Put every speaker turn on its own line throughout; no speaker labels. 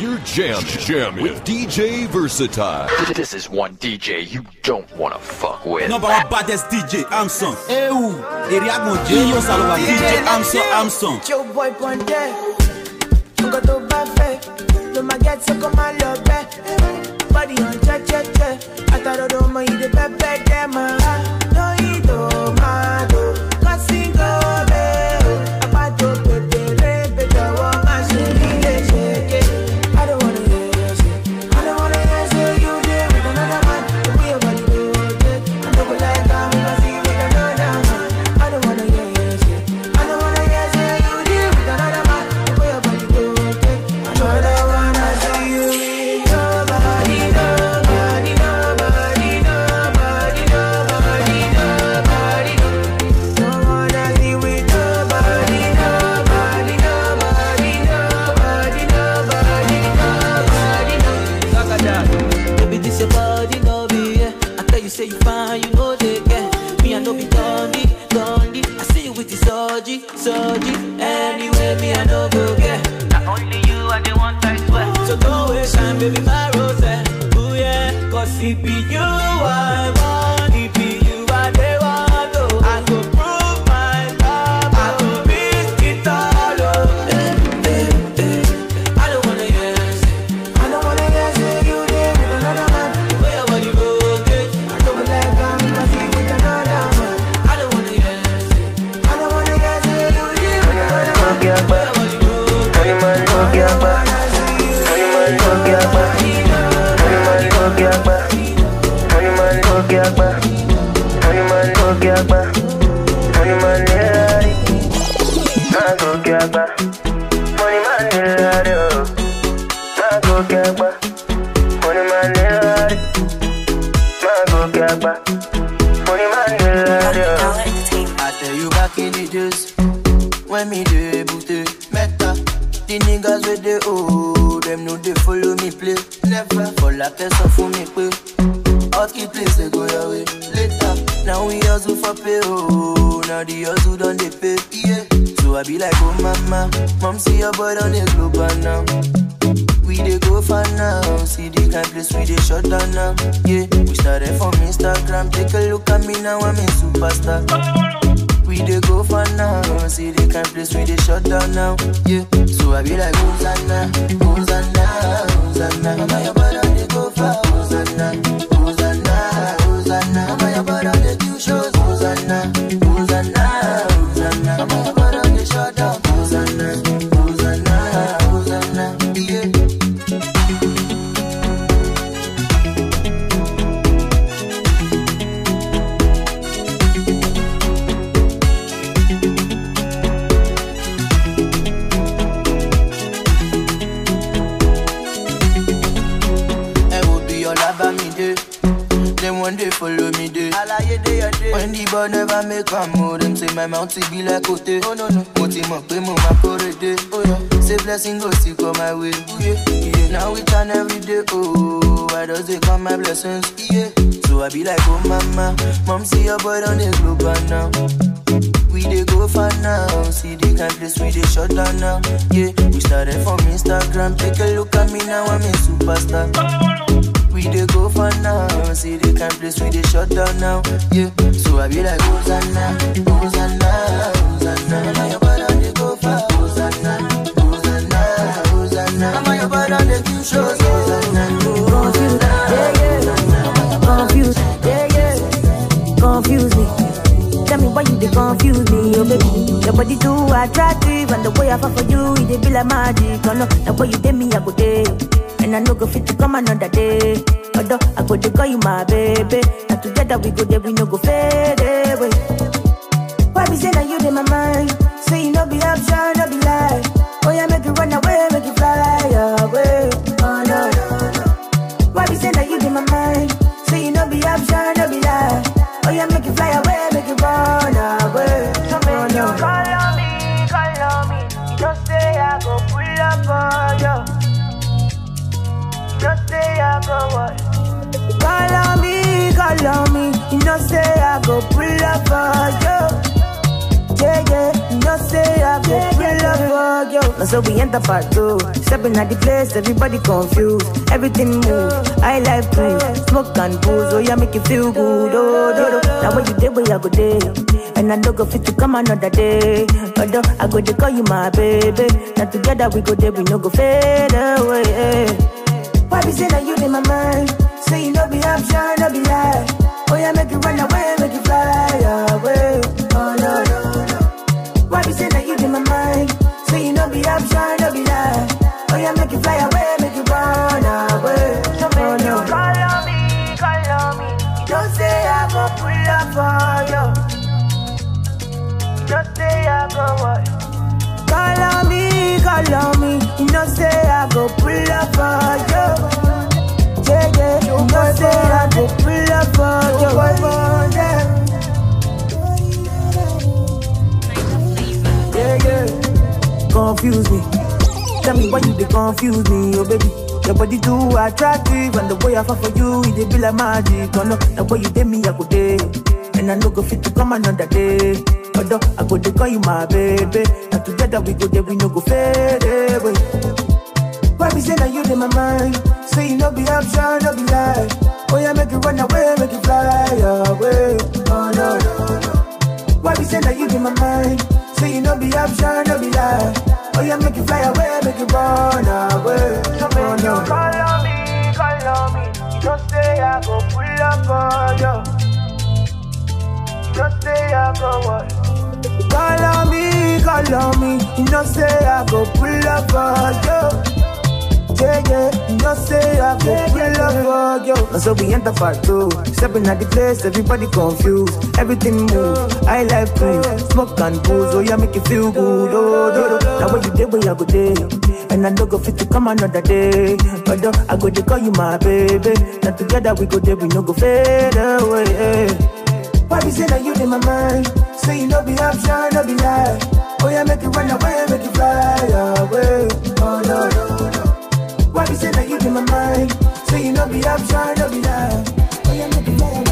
You're jamming, jamming with DJ Versatile.
This is one DJ you don't wanna fuck with.
Number one baddest DJ, Handsome. Eu, Eriago Genius Alova, DJ Handsome, Handsome.
Joe boy Ponte, nǹkan tó bá fẹ́ ló máa get so kó máa lọ bẹ́. Body on jẹ́jẹ́jẹ́, àtàròdò ọmọ yìí dé pẹ́pẹ́ dẹ́ máa. Lóyìn
baby, my rose. Ooh, yeah. Cause it be you, I
place we dey shut down now. Yeah, we started from Instagram, take a look at me now, I'm a superstar. We dey go for now, see the kind place we dey shut down now. Yeah, so I be like Hosanna, Hosanna, Hosanna. Mama your brother dey go far, like ote. Oh, no, no. mo ti mọ̀ pé mo máa kórè dé. Oh, yeah. say blessing go still come my way. Oh, yeah. Yeah. now we turn every day. Oh, I just dey count my blessings. Yeah. so I be like oh mama, mom see your boy don dey global now. We dey go far now, see the kind place we dey shut down now. Yeah, we started from Instagram, take a look at me now, I'm a superstar. We dey go far now, see the kind place we dey shut down now. Yeah, so I be like Hosanna, Hosanna, Hosanna. Mama your brother dey go far, Hosanna, Hosanna, Hosanna. Mama your brother dey give shows, Hosanna, Hosanna, Hosanna.
Confused, yeah, yeah. Confuse me. Tell me why you dey confuse me, oh baby. Your body too attractive, and the way I fall for you, it dey be like magic. Oh no, the way you take me, I go day, and I no go fit to come another day. Although I go to call you my baby, and together we go there, we no go fade away. Why be say that you in my mind? Say you no be option, no be lie. Oh yeah, make you run away, me, call on me. You know say I go pull up on you. Yeah, yeah, you say I go pull up for you. Now so we enter part two. Stepping at the place, everybody confused. Everything move, I like proof. Smoke and booze, oh yeah, make you feel good. Oh, oh, oh. do, do. Now when you day, where I go day. And I no go fit to come another day. Although I go to call you my baby. Now together we go there, we no go fade away. Why be say that you in my mind? Say you no be option, no be lie. Oh yeah, make you run away, make you fly away. Oh no no no. Why be say that you in my mind? Say you no be option, no be lie. Oh yeah, make you fly away, make you run away. So oh, no. you call on me, call on me. You don't say I go pull up for you. You don't say I go what? Call on me, call on me. You know say I go pull up for you. Yeah, yeah. You know say I go pull up. Yeah, yeah. Confuse me. Tell me why you they confuse me, oh baby. Your body too attractive, and the way I fall for you, it dey be like magic. Oh no, the way you did me, I go day, and I no go fit to come another day. Although I go dey call you my baby, and together we go there, we no go fade away. Why be say that you in my mind? Say you no be option, no be lie. Oh yeah, make you run away, make you fly away. Oh no no no. Why be say that you in my mind? Say you no be option, no be lie. Oh yeah, make you fly away, make you run away. Oh no. Call on me, call on me. You don't say I go pull up for you. You don't say I go what? Call on me, call on me. You know say I go pull up for you. Yeah, yeah, you know say I go for you. Now so we enter part two. Stepping at the place, everybody confused. Everything move, I like proof. Smoke and booze, oh yeah, make you feel good. Oh, do, do. Now when you day, where I go day. And I don't go fit to come another day. But uh, I go to call you my baby. Now together we go there, we no go fade away. Why be say that you in my mind? Say you no be option, no be lie. Oh yeah, make you run away, make you fly away. Oh no no. Why you say that you in my mind? Say you know be
up, try to be love. Oh, you make me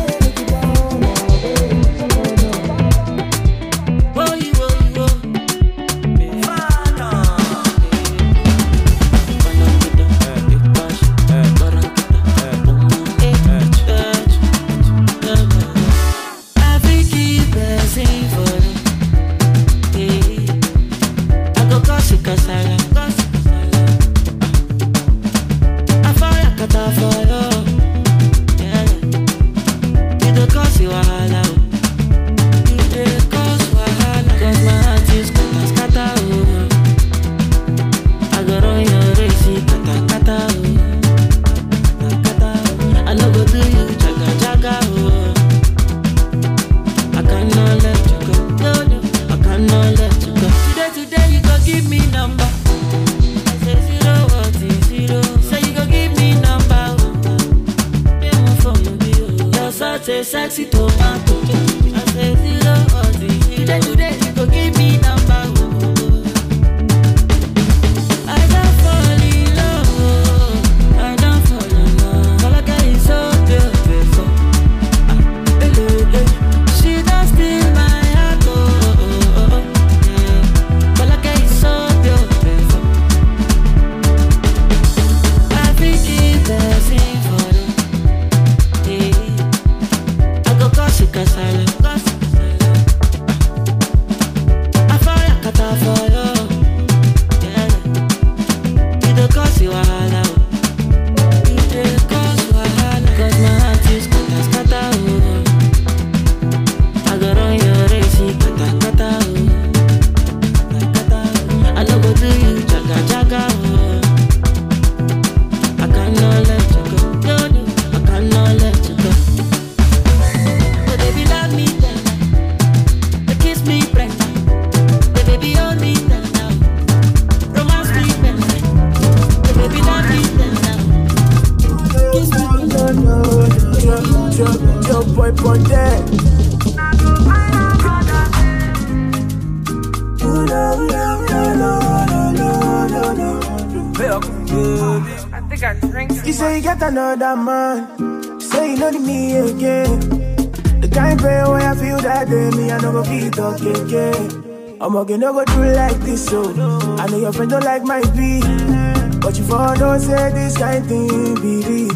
again. I I again. I'm gonna no go do like this, so I know your friend don't like my beat, but you for don't say this kind thing real.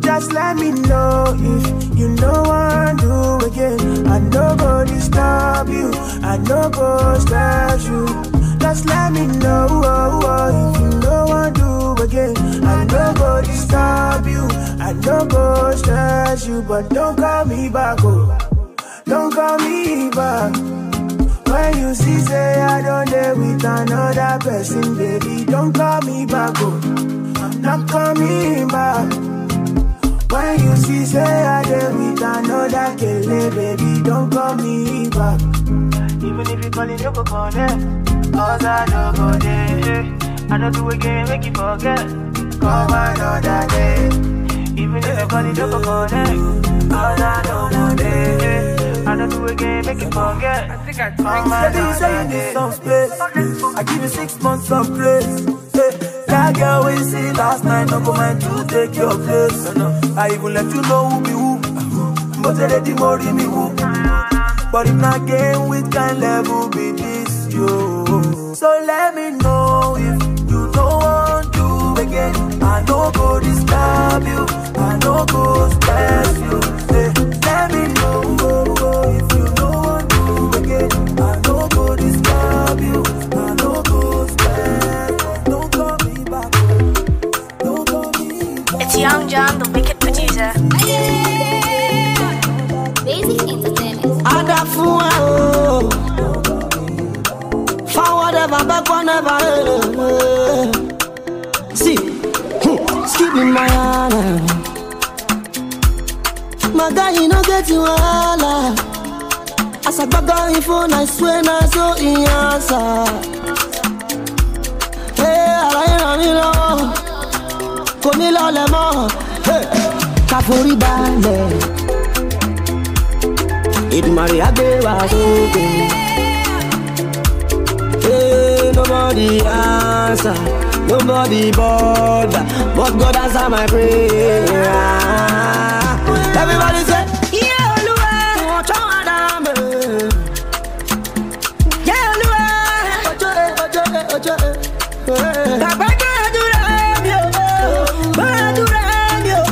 Just let me know if you know what do again. I no go disturb you, I no go stress you. Just let me know oh, oh, if you know what do again. I no go disturb you, I no go stress you, but don't call me back, oh. Don't call me back. When you see say I don't dare with another person, baby, don't call me back, oh. I'm not coming back. When you see say I dare with another kele, eh, baby, don't call me back. Even if you call it, no go connect. Cause I don't go there. I don't do again, make you forget. Come another day. Even if you call it, no go connect. Cause I don't go there. I don't do again, make you forget. I think I Come
Baby, you say you need some space. I give you six months of grace. Hey, that girl we see last night, no go mind to take your place. I even let you know who be who. But they ready more me who. But if not game with kind level be this yo. So let me know if you don't want to again. I no go disturb you. I no go stress you. Hey, let me know if you don't want to again. I no go disturb you. I no go stress. you. Don't call me back. Don't call me back.
It's Young John, the wicked producer.
Basic entertainment.
Ada fún ẹ o. Forward ever, backward never. See, skip in my hand. My guy, you no get you wahala. As I gbagbo him phone, I swear na so he answer. Hey, àlàyé ràn mí lọ́wọ́, kò ní lọlẹ̀ mọ́. Hey, káforí balẹ̀. Èdùmàrè á gbé wa sókè. Hey, nobody answer, nobody bother, but God answer my prayer. Everybody say, Yeah, Olúwa, ọjọ́ Ádámù. Yeah, Olúwa, ọjọ́ ẹ, ọjọ́ ẹ, ọjọ́. Ẹ. Bàbá gbàdúrà mi ò, gbàdúrà mi ò,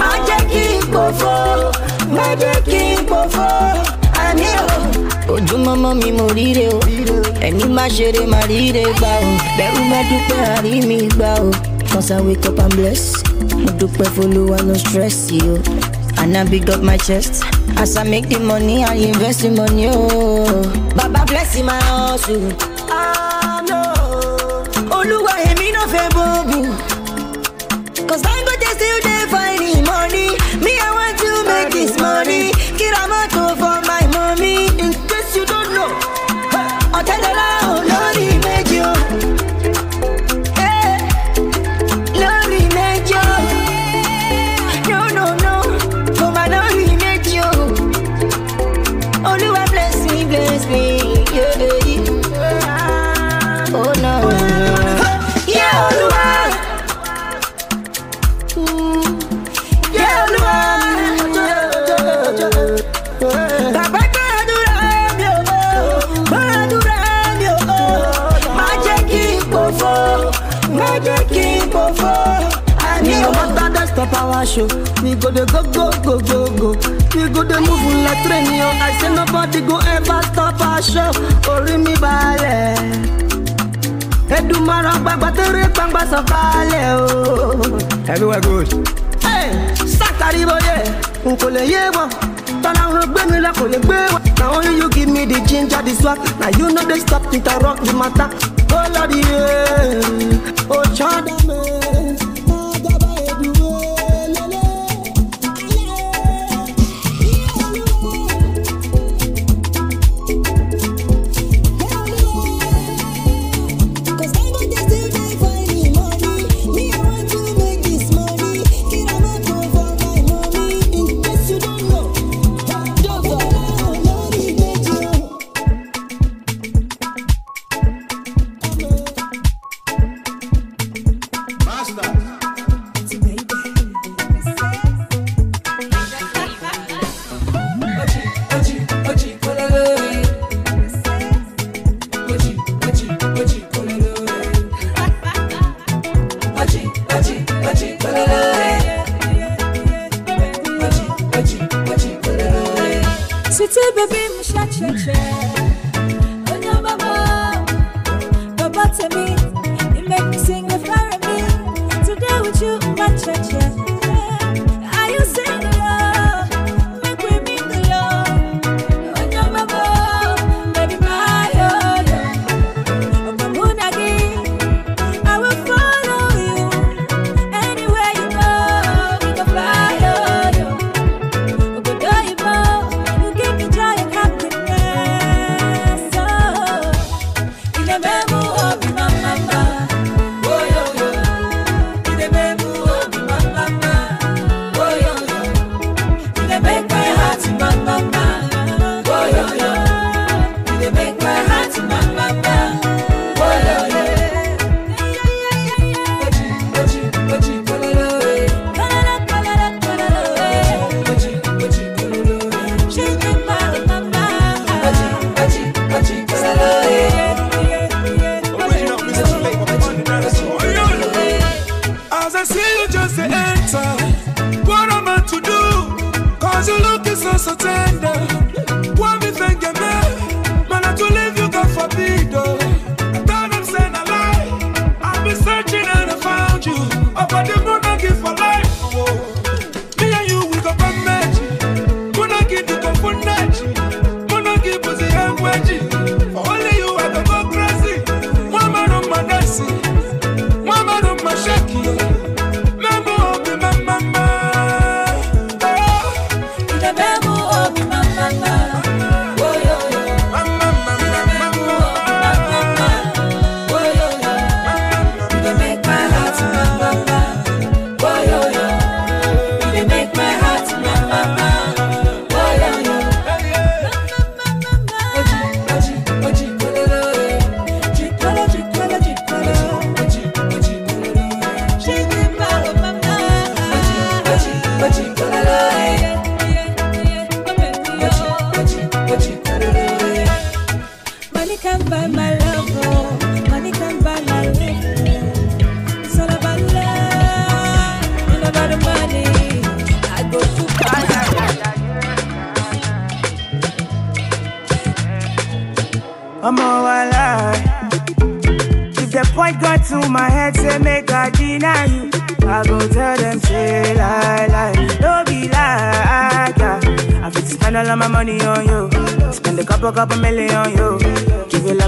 má jẹ́ kí n pòfo, má jẹ́ kí n pòfo, àmì ò. ojúmọ́mọ́ mi mo ríre o. Ẹni má ṣeré má ríre gbà o. Bẹ́rù má dúpẹ́ àrí mi gbà o. Cause i wake up and bless mo dúpẹ́ folúwa no stress o and i big up my chest as i make the money i invest the money o baba bless my hustle. Ah, no. olúwa èmi náà fẹ́ bóbù. Cause I Matter dey stop our show, we go dey go go go go go. We go dey move like train yo, I say nobody go ever stop our show. Orí mi balẹ̀. Èdùmàrè gbàgbà tẹ̀rẹ̀ gbàgbà sọ̀kalẹ̀ o. Everywhere good. Hey, bóyè, n kò lè yé wọn. Tọ́lá ń gbé mi lọ kò lè gbé wọn. Na only you give me the ginger, the swag. Na you no dey stop to interrupt the matter. Ó lọ di yé, ó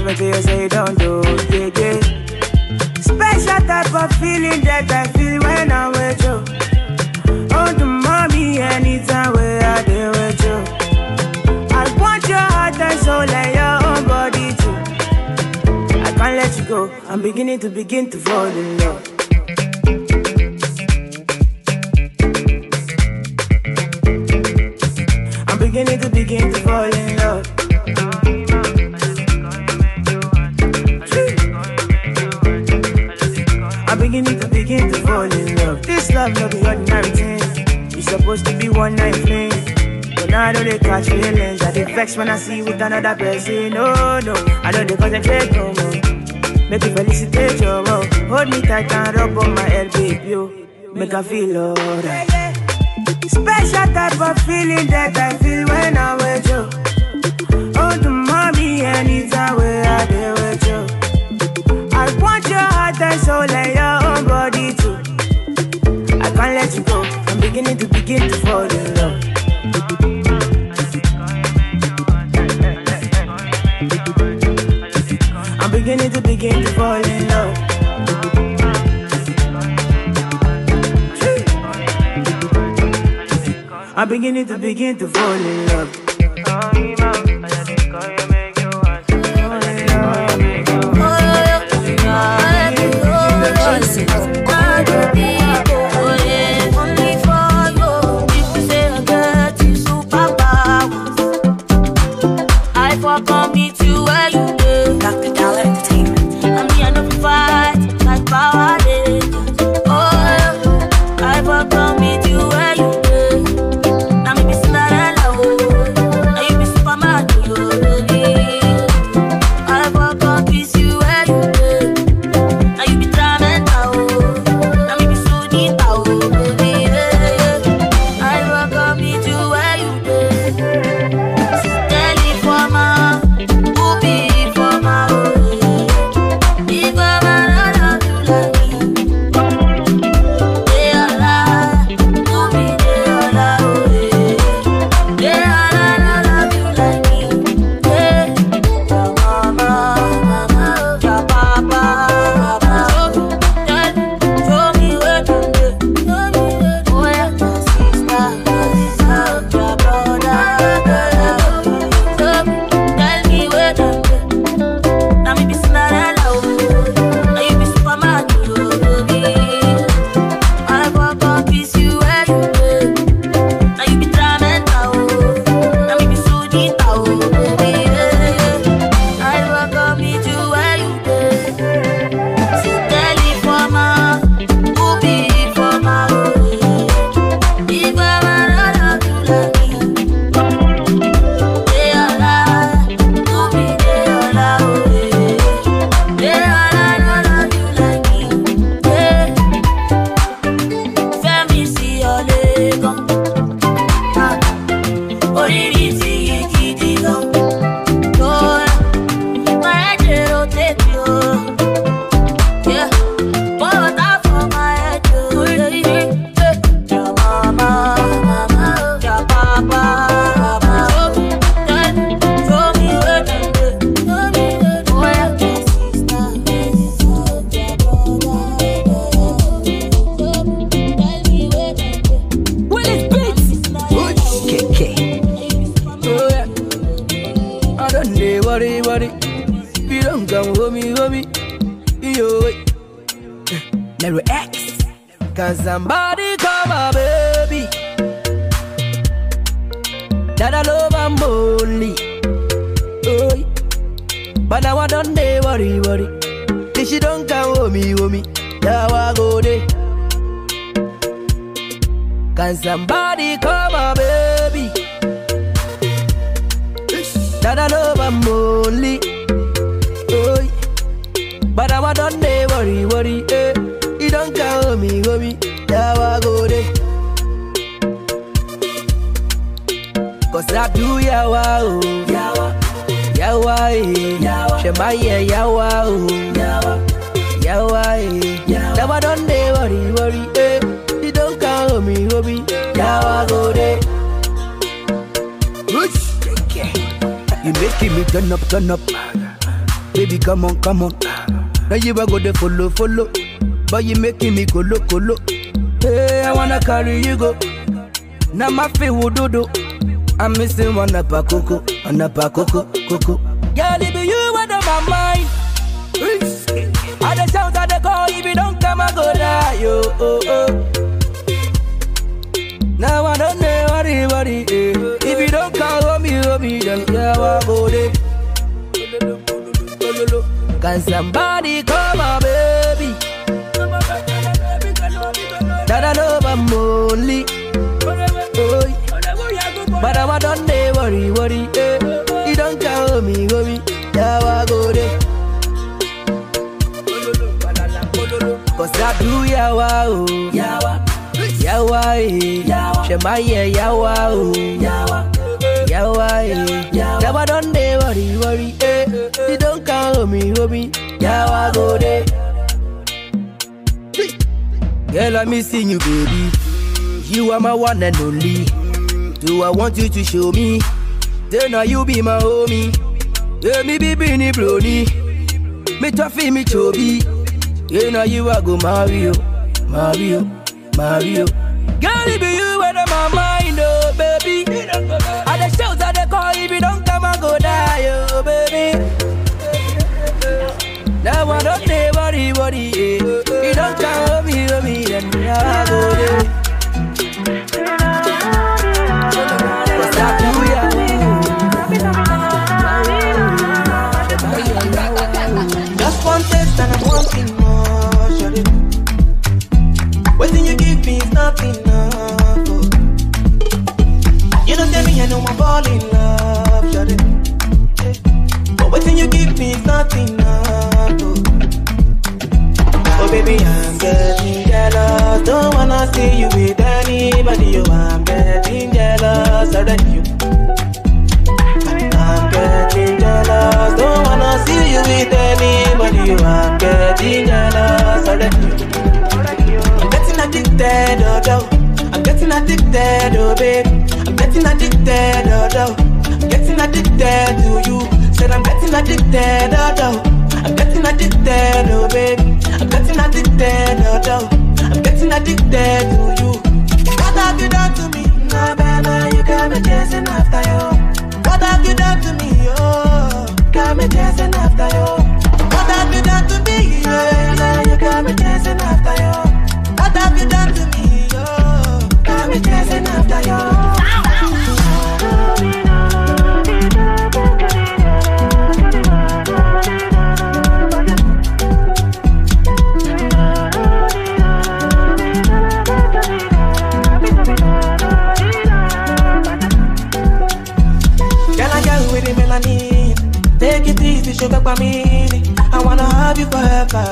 everything you
say
don't do, yeah, yeah. Special type of feeling that I feel when I'm with you. Oh, the mommy, anytime we are deal with you. I want your heart and soul and your own body too. I can't let you go. I'm beginning to begin to fall in love. I'm beginning to begin to fall in one night fling. But now I know they catch feelings. I dey vex when I see with another person. Oh no, I know they concentrate no more. Make you felicitate your mom. Hold me tight and rub on my head, baby. Make I feel alright. Special type of feeling that I feel when I'm with you. Oh, the mommy, anytime where I be with you. I want your heart and soul and your own body too. I can't let you go begin to fall in love. I'm beginning to begin to fall in love. I'm beginning to begin to fall in love.
Can come on. Now you a go there follow, follow. But you making me go look, look. Hey, I wanna carry you go. Now my feet will do do. I'm missing one up a coco, one up a coco, coco. Girl, it be you out of my mind. I the shout at the call if you don't come, I go die, yo. Oh, oh. Now I don't know worry, worry, eh. If you don't call on me, on me, then yeah, I go there. Can somebody call my baby? That I love I'm only. But I don't dey worry, worry, eh. You don't call me, me, yeah, I go there. Cause I do yawa, oh. Yawa, yawa, eh. Shemaya, yawa, oh. Yawa, yawa. Now I don't dey worry, worry, eh. You don't call me, go me, yawa, go there. Girl, I'm missing you, baby. You are my one and only. Do I want you to show me? Then now you be my homie. Yeah, me be Bini Brony. Me toughy, me chubby. Yeah, now you are go Mario, Mario, Mario. Girl, it be you out of my mind, oh me,
see you with anybody. Oh, I'm getting jealous already. You. I'm getting jealous. Don't wanna see you with anybody. Oh, I'm getting jealous already. I'm getting addicted, oh, oh. I'm getting addicted, oh, babe. I'm getting addicted, oh, oh. I'm getting addicted to you. Said I'm getting addicted, oh, oh. I'm getting addicted, oh, babe. I'm getting addicted, oh, oh. Getting addicted to you. What have you done to me? Nah, baby, you got me chasing after you. Sugar by me. I wanna have you forever.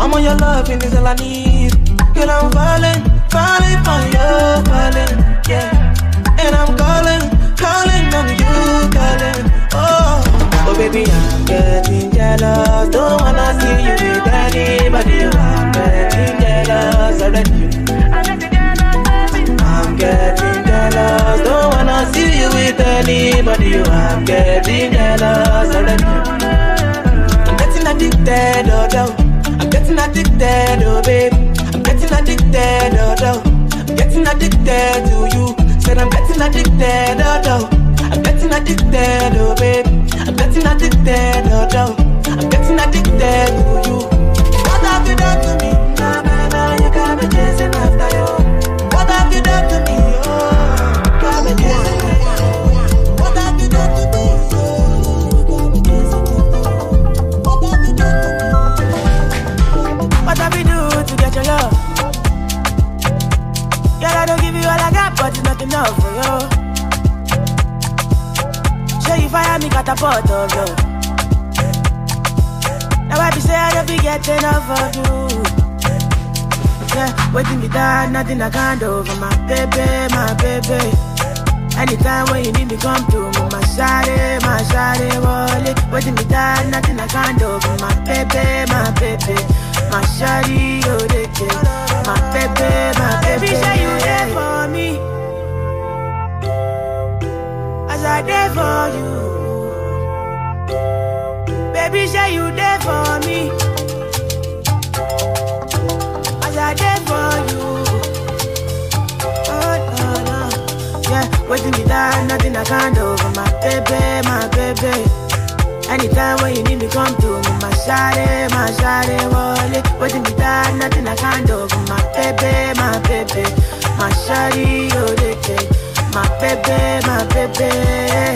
I'm on your love, and it's all I need. Girl, I'm falling, falling for you, falling, yeah. And I'm calling, calling on you, calling. Oh, oh baby, I'm getting jealous. Don't wanna see you with anybody. I'm getting jealous already. Getting jealous. Don't wanna see you with anybody. I'm getting jealous. I'm getting addicted, oh, oh. I'm getting addicted, oh, babe. I'm getting addicted, oh, oh. I'm getting addicted to you. Said I'm getting addicted, oh, oh. I'm getting addicted, oh, babe. I'm getting addicted, oh, oh. I'm getting addicted to
Fire me catapult of love. Now I be say I don't be getting enough of you. Yeah, waiting me down, nothing I can't do for my baby, my baby. Anytime when you need me, come through. Me, my shawty, my shawty, wallet. Waiting me down, nothing I can't do for my baby, my baby. My shawty, oh, they. My baby, my baby. Say you there for me. As I there for you. Baby, say you there for me. As I there for you. Oh, no. Yeah, waiting me down, nothing I can't do for my baby, my baby. Anytime when you need me, come to me, my shawty, my shawty, wallet. Waiting me down, nothing I can't do for my baby, my baby. My shawty, oh, they care. My baby, my baby.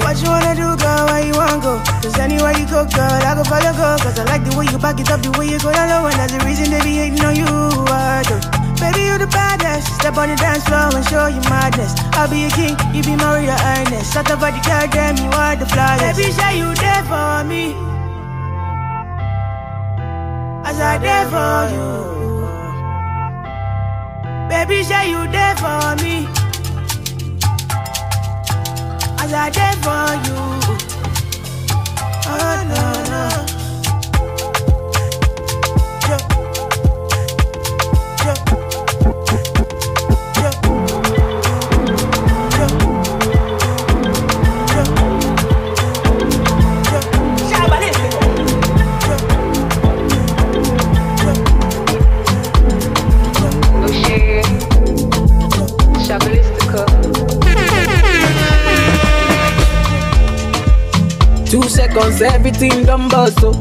What you wanna do, girl? Where you wanna go? Cause anywhere you go, girl, I go follow, go. Cause I like the way you back it up, the way you go down low. And that's the reason they be hating on you, uh, I do. Baby, you the baddest. Step on the dance floor and show you madness. I'll be a king, you be Maria Ernest. Shut up, body, girl, damn, you are the flyest. Baby, say you there for me. As I there for you. Baby, say you there for me. I there for you. Oh, no, no.
Two seconds, everything done bust, oh.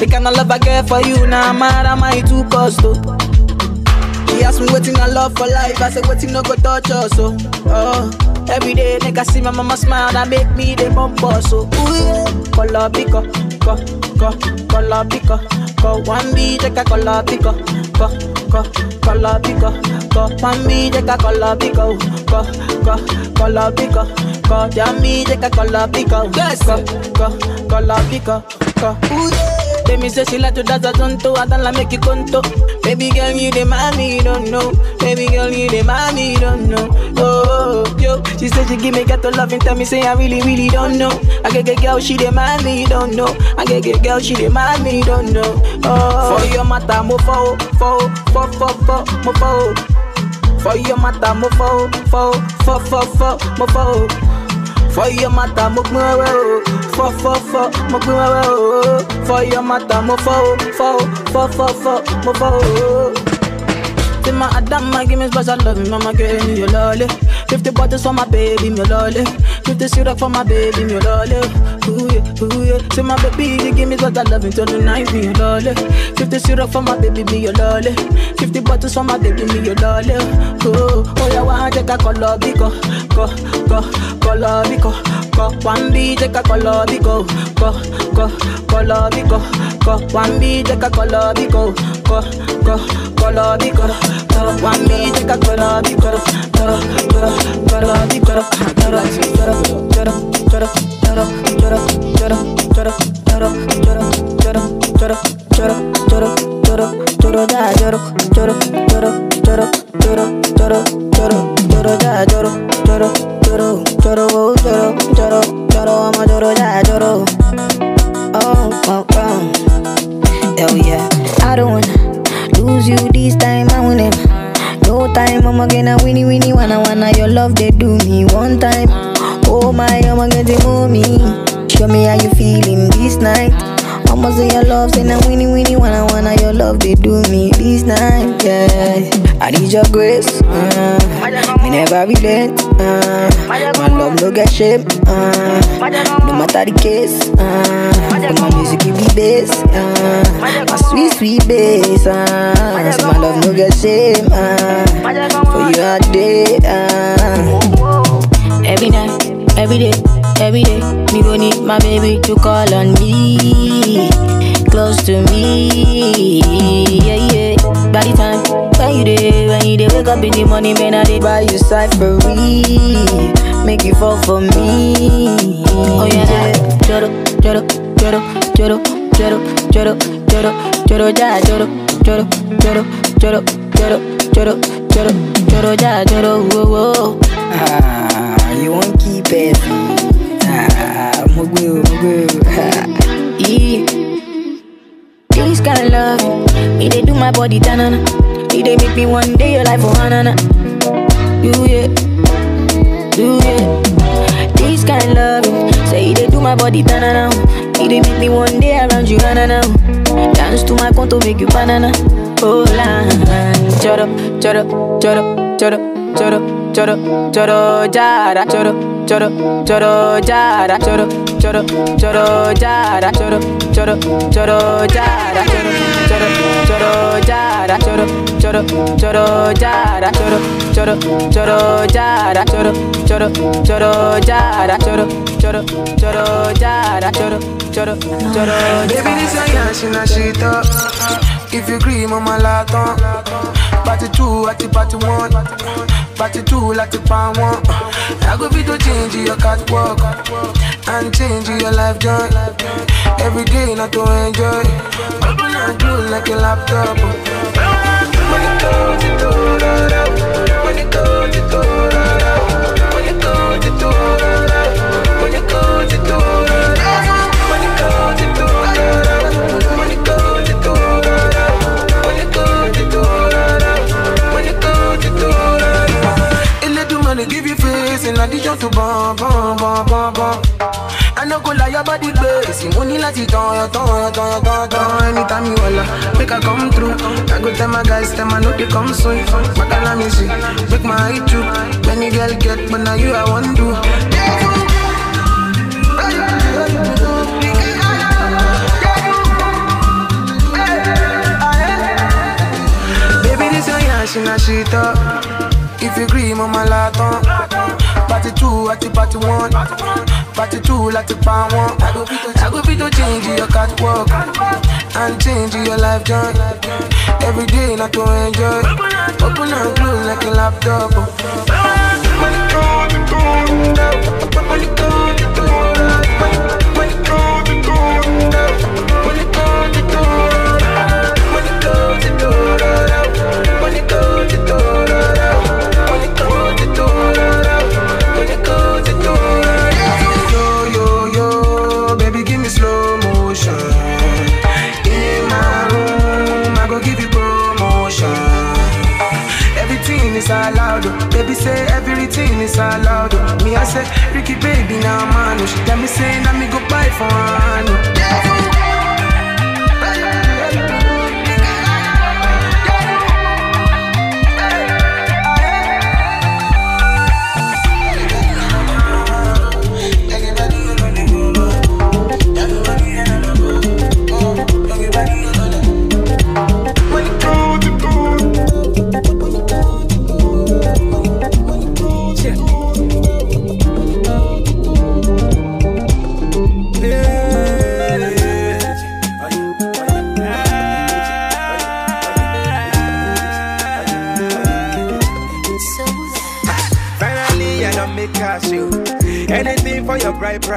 The kind of love I get for you, now nah, mad am I too cost, oh. She asked me waiting I love for life, I said waiting no go touch us, oh. oh. Every day, nigga see my mama smile, that make me the bump us, oh. Ooh, yeah. Color pico, co, co, color pico, co. One B, check a color pico, co, co, color pico, co. One B, check a color pico, oh, co, co, color pico, co. Yummy, check a color pico, yes, co, co, color pico, yeah. They me say she like to dance a tonto, I don't like make you conto. Baby girl, you the mommy, don't know. Baby girl, you the mommy, don't know. Oh, oh, yo, she said she give me ghetto love and tell me say I really, really don't know. I get get girl, she the mommy, don't know. I get get girl, she the mommy, don't know. Oh, for your mata, mo fo, fo, fo, fo, fo, mo fo. For your mata, mo fo, fo, fo, fo, fo, mo fo. For your mata, mo gbin o. Fo, fo, fo, mo gbin o. For your mata, mo fo, fo, fo, fo, fo, mo fo. Say my Adama, give me special love, mama, give me your lolly. 50 bottles for my baby, me lolly. 50 syrup for my baby, me oh, lolly. Ooh yeah, ooh yeah. Say my baby, you give me what I love until the night, me oh, your lolly. 50 syrup for my baby, me oh, your lolly. 50 bottles for my baby, me your lolly. Oh, oh yeah, one take a color, biko, go, go, color, biko, go. One B, take a color, biko, go, go, color, biko, go. One B, take a color, biko, go, go, color, biko, go. One B, take a color, biko, go, go, color, biko, go. Choro, choro, choro, choro, choro, choro, choro, choro, choro, choro, choro, choro, choro, choro, choro, da, choro, choro, choro, choro, choro, choro, never. Uh, my love no get shame. Uh, no matter the case. Uh, my music give me bass. Uh, my sweet sweet bass. Uh, so my love no get shame. Uh, for you all day. Uh. Every night, every day, every day, me go need my baby to call on me, close to me, yeah yeah. By the time,
where you dey? When you dey wake up in the morning, man, I dey buy you cypher Make you fall for me. Oh yeah, choro, choro, choro, choro, choro, choro, choro, choro, ja, choro, choro, choro, choro, choro, choro, choro, choro, ja, choro, whoa, whoa.
Ah, you won't keep it. Ah, mugu, mugu.
Yeah. This kind of love, it dey do my body tanana. It dey make me one day your life for hanana. Do yeah, do yeah. This kind of love, say it dey do my body tanana. It dey make me one day around you hanana. Dance to my conto, make you banana. Oh la, choro, choro, choro, choro, choro, choro, choro, jara, choro, choro, choro, jara, choro, choro, choro, jara, choro, choro, choro, jara, choro, choro, choro, jara, choro, choro, choro, jara, choro, choro, choro, jara, choro, choro, choro, jara, choro, choro, choro, jara, choro, choro, choro,
Baby, this a yash in a shit up. If you on my laton, party two at the party one, party two like the pan one. I go be to change your catwalk and change your life joy. Every day not to enjoy. Open and close like a laptop. When it goes, it goes, when it goes, it goes, when it goes, it goes, To love to bọ̀ bọ̀ I no go lie, your body gbèsè, mo on your tongue, tọ̀yọ̀ tọ̀yọ̀ tọ̀yọ̀ tọ̀yọ̀. Anytime you wala, make I come through. I go tell my guys, tell my no dey come soon. Makala me music, make my eye too. Many girl get, but now you I want do. Baby, this your yashi na shit up. If you agree, mama, laton party one, party two like the pan one. I go be to, I go be to change your catwalk and change your life joy. Every day not to enjoy. Open and close like a laptop. When it goes, it goes. When it goes, it is allowed, baby say everything is allowed. Me I say Ricky baby now man, oh. tell me say let me go buy for her.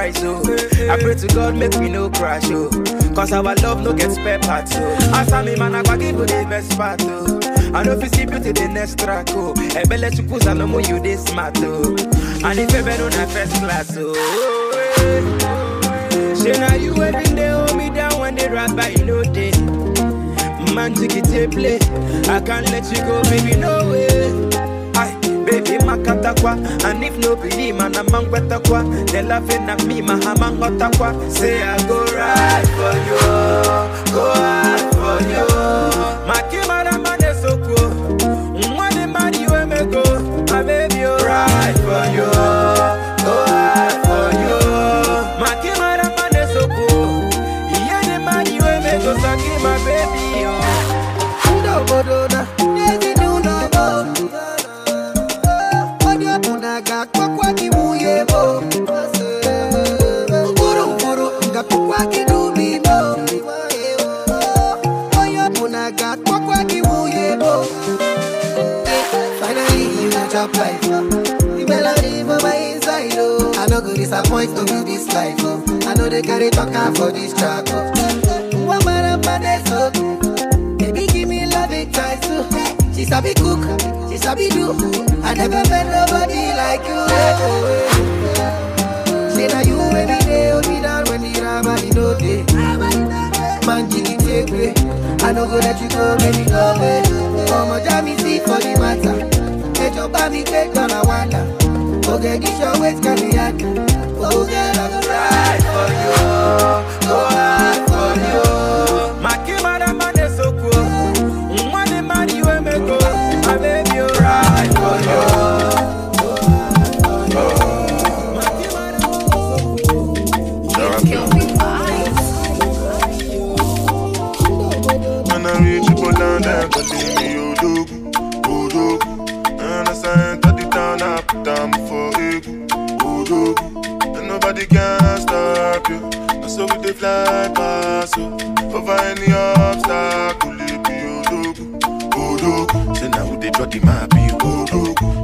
Oh. I pray to God, make me no crash, oh. Cause our love no get spare parts, oh. Answer me, man, I give you the best part, oh. I know if you see beauty, the next track, oh. Ebele chukuza no more, you this smart, oh. And if you on a first class, oh. Say now you every day hold me down when they rap by you know day. Man, take it play. I can't let you go, baby, no way baby makatakwa. And if no believe man amang wetakwa the love na me mahamang otakwa say i go ride for you. Go
ride. They talking for this track, oh. One man my day so. Baby, give me love it twice, too. She sabi cook, she sabi do. I never met nobody like you. oh. Say now you every day, hold me down when the rabbi no day. Man, jiggy take way. I no go let you go, baby, go away. Ọmọ oh, já mi sí for the matter. Ẹjọ́ bá mi gbé dọ́là wàdà. Oge this your weight can be hard. Oge I go ride for you. Go
Draw the map,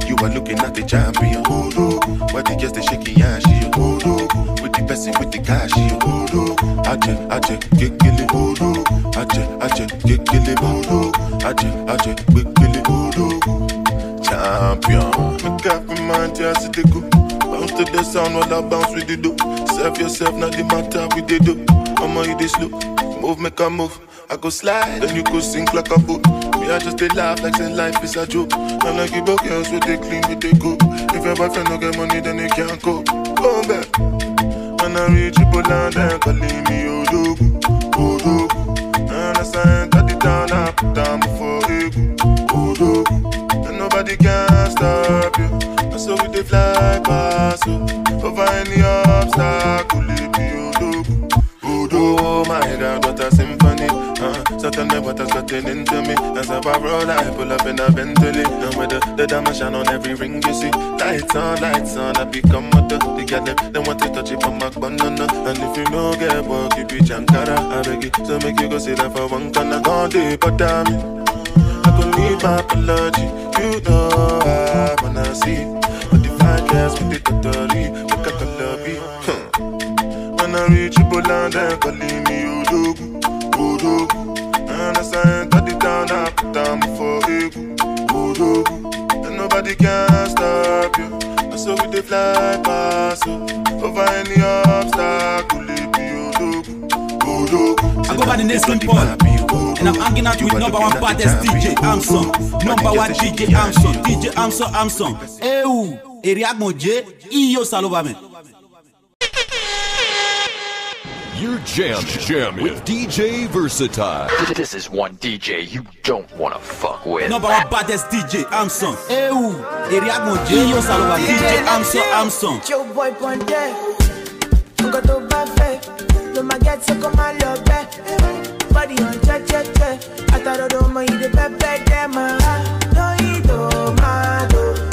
you are looking at the champion. They just they shaking ass, you With the person with the cash. Aje, aje, kekele, Odogwu. Aje, aje, kekele, Odogwu. Aje, aje, kekele, Odogwu. Champion, make up your mind, see the go. Bounce to the sound while I bounce with the dough. Serve yourself, not the matter with the dough. I'ma hit this slow, move, make a move. I go slide, then you go sink like a boat. I just they laugh like say life is a joke. I'm like you both girls with they clean, with they go. If your boyfriend no get money, then they can't go. Go back. When I reach you, down, then calling me oh, Odogwu, Odogwu. Oh, and as I enter the town, I put down before Egu, Odogwu. Oh, and nobody can stop you. And so we dey fly past you. Over any obstacle, so tell me what has gotten into me. As I roll, I pull up in a Bentley. And with the, the diamond shine on every ring you see. Lights on, lights on, I become mother. They get them, they want to touch it from my banana. And if you know get work, you be Jankara. I beg you, so make you go sit down for one corner. All day, but damn it. I could need my apology. You know I wanna see. But the fine girls with the totally, look at the lobby. When I reach you, Poland, then calling me Odogwu, Odogwu. And I enter the town, I put down before Egu, Odogwu. And nobody can stop you. And so we dey fly past you. Over any obstacle, it be Odogwu, Odogwu.
I go by the name Slim Paul. And I'm hanging out with number one baddest DJ Handsome. Number one DJ Handsome. DJ Handsome Handsome. Èrè àgbọ̀njẹ́, iyo salobame.
You're jamming, jamming with DJ Versatile.
This is one DJ you don't want to fuck with.
Number one baddest DJ, Handsome. Ew. Eriak mon Dieu, salva DJ Handsome, Handsome.
Yo boy point day. Got to buffet. Le magat c'est comme un lobe. Body on check check check. Ataro do mo ide pepe de ma. Do ido ma do.